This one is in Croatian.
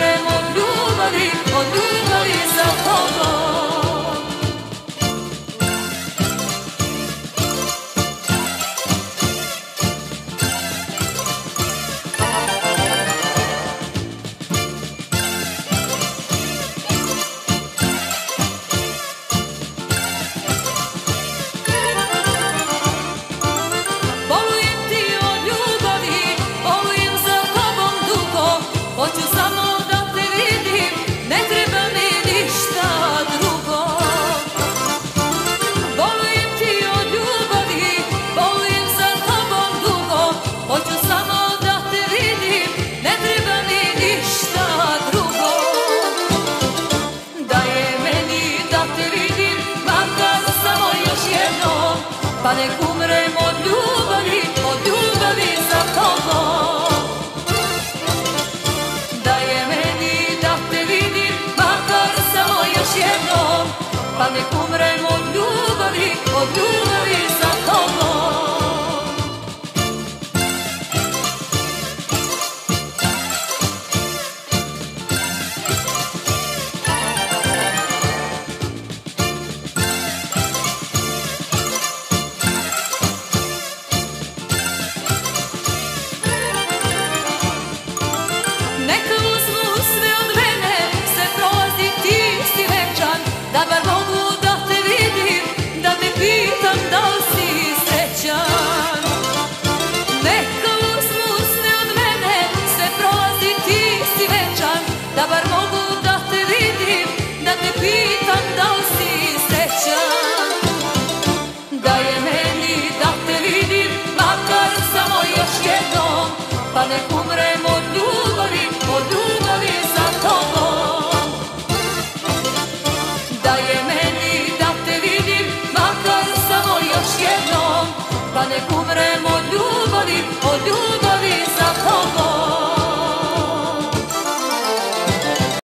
nek Pa nek umrem od ljubavi, od ljubavi za tobom. Da je meni da te vidim, makar samo još jednom. Pa nek umrem od Da bar mogu da te vidim, da te pitam da li si srećan. Neka uzmu sve od mene, sve prolazi ti si večan. Da bar mogu da te vidim, da te pitam da li si srećan. Da je meni da te vidim, makar samo još jednom Pa nek umrem nek umremo ljudi